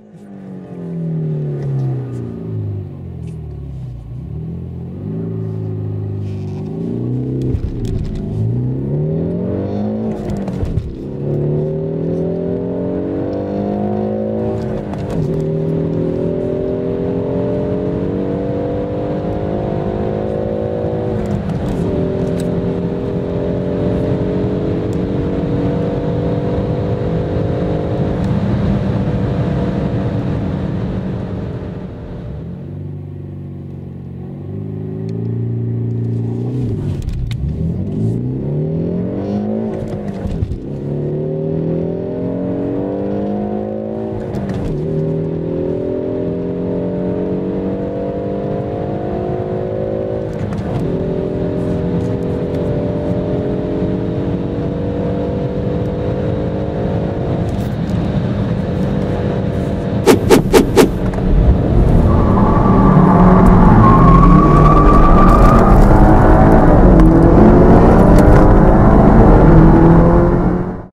Bye.